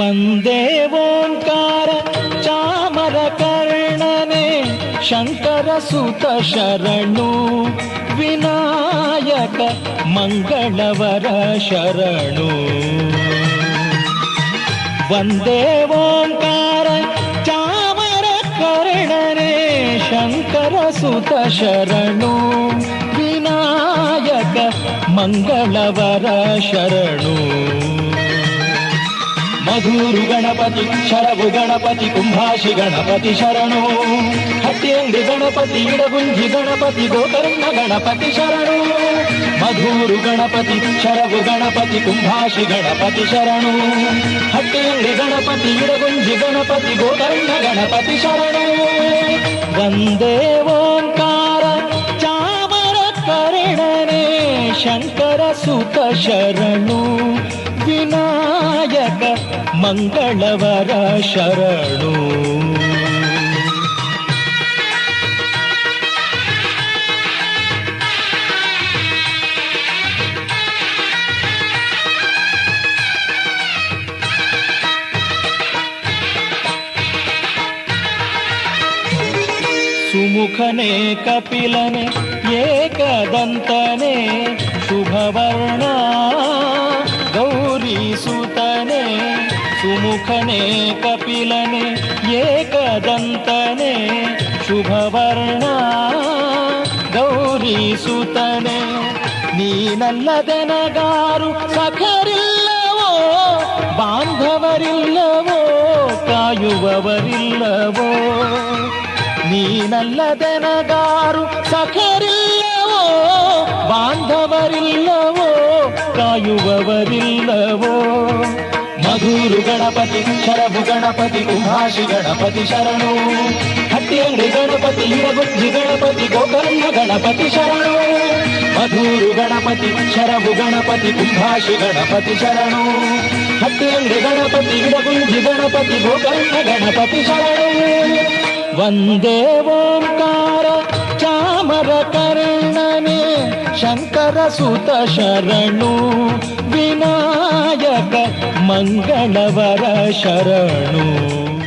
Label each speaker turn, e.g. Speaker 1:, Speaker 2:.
Speaker 1: ವಂದೇ ಓಂಕಾರ, ಚಾಮರ ಕರ್ಣನೆ, ಶಂಕರ ಸುತ ಶರಣು, ವಿನಾಯಕ ಮಂಗಳವರ ಶರಣು. ವಂದೇ ಓಂಕಾರ, ಚಾಮರ ಕರ್ಣನೆ, ಶಂಕರ ಸುತ ಶರಣು, ವಿನಾಯಕ ಮಂಗಳವರ ಶರಣು. మధురు గణపతి శరభు గణపతి కుంభాషి గణపతి శరణు. హత్యేంద్రి గణపతి ఇడగుంజి గణపతి గోకర్ణ గణపతి శరణు. మధురు గణపతి శరభు గణపతి కుంభాషి గణపతి శరణు. హత్యేంద్రి గణపతి ఇడగుంజి గణపతి గోకర్ణ గణపతి శరణు. వందే ఓంకార చామర కరణనే శంకర సుత శరణు. ಮಂಗಳವರ ಶರಣು ಸುಮುಖನೆ ಕಪಿಲನೆ ಏಕದಂತನೆ ಶುಭವರ್ಣ मुखने कपिलने एकदन्तने शुभवर्णा ಗೌರಿಸುತನೆ ನೀನಲ್ಲದೆ ನಗಾರು ಸಖರಿಲ್ಲವೋ, ಬಾಂಧವರಿಲ್ಲವೋ, ಕಾಯುವವರಿಲ್ಲವೋ. ನೀನಲ್ಲದೆ ನಗಾರು ಸಖರಿಲ್ಲವೋ, ಬಾಂಧವರಿಲ್ಲವೋ, ಕಾಯುವವರಿಲ್ಲವೋ. మధూరు గణపతి శరభు గణపతి కుహాషి గణపతి శరణు. హట్టియండి గణపతి ఇడగుజ్జి గణపతి గోకర్ణ గణపతి శరణు. మధూరు గణపతి శరభు గణపతి కుహాషి గణపతి శరణు. హట్టియండి గణపతి ఇడగుంజి గణపతి గోకర్ణ గణపతి శరణు. వందే ఓంకార చామర కర్ణనే శంకర సుత శరణు. వినాయక ಮಂಗಳವರ ಶರಣು.